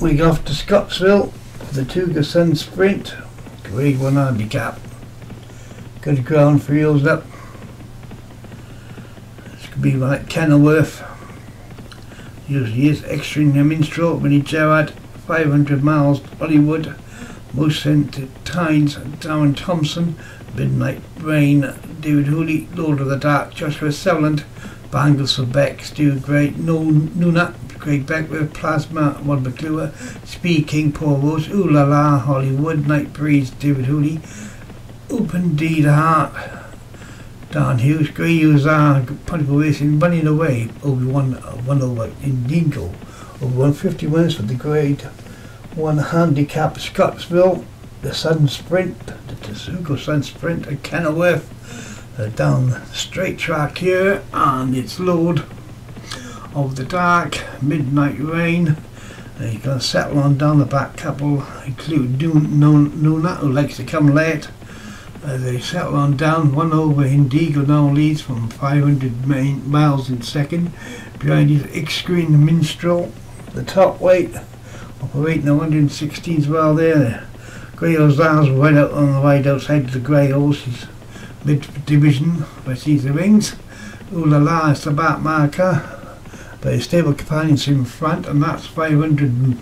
we go off to Scottsville for the Tsogo Sun Sprint, grade 1 handicap. Good ground for heels up. This could be like Kenilworth. Usually is Extreme Minstrel, Vinnie Gerard, 500 miles, Hollywood, most sent Tynes, Darren Thompson, Midnight Rain, David Hooley, Lord of the Dark, Joshua Sutherland, Bangles for Beck, Stuart Gray, no, Nuna, Craig Beckwith, Plasma, Rod McClure, Speed King, Paul Rose, Ooh La La, Hollywood, Night Breeze, David Hooley, Open D the Heart, Dan Hughes, Grey Uzar, Punchable Racing, running away, Obi-Wan, one over in Dingle, over 150 wins for the grade one handicap Scottsville, the Sun Sprint, the Tsogo Sun Sprint at Kenilworth, uh, down straight track here, and it's Lord of the Dark, Midnight Rain. Uh, you're going to settle on down the back couple, include Nuna, who likes to come late. Uh, they settle on down, one over Indigo now leads from 500 main miles in second. Behind is Extreme Minstrel, the top weight, operating 116 as well there. Grey Downs right out on the right outside of the Grey Horses mid division where sees the rings. Ooh la la is the back marker. But his stable companions in front and that's 500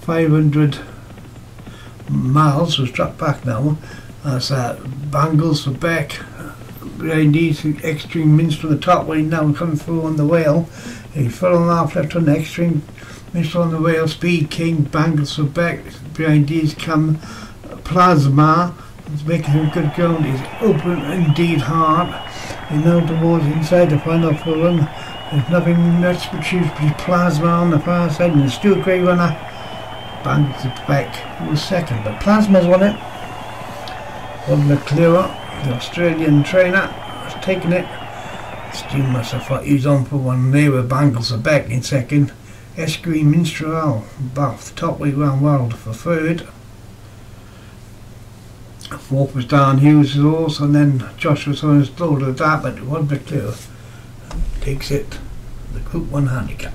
500 miles was dropped back now. That's uh, Bangles for Beck. Behind these extreme minstrel the top way now coming through on the whale. He fell on half left on the extreme minstrel on the whale. Speed King, Bangles for Beck. Behind these come Plasma. It's making some good ground. He's open indeed hard. He now towards inside the final for run. There's nothing much but choose Plasma on the far side and the Stuart Gray runner. Bangles Beck was second, but Plasma's won it. Rod McClure, the Australian trainer, has taken it. Stu must have thought he was on for one there with Bangles are back in second. Extreme Minstrel, Bath, top way round world for third. Fourth was Dan Hughes' horse, and then Joshua Sawyer's Lord of that, but Rod McClure takes it, the Group 1 handicap.